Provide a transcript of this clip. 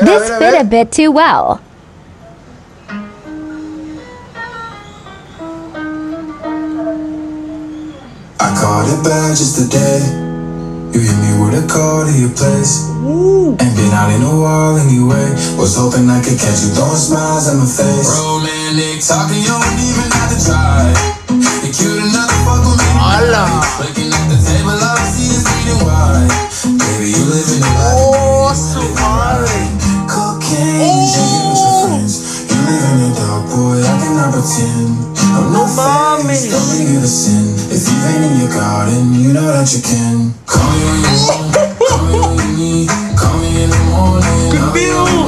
This fit a bit too well. I caught it bad just today. You hit me with a call to your place. Ain't been out in a while anyway. Was hoping I could catch you throwing smiles in my face. Romantic talking, you don't even have to try. You're cute enough to fuck with me tonight. Looking at the table, all I see is bleeding white. Baby, you live in the life. Oh, su madre. I'm no don't make it a sin. If you ain't in your garden, you know that you can. Call me when you want, call me when you need, call me in the morning. On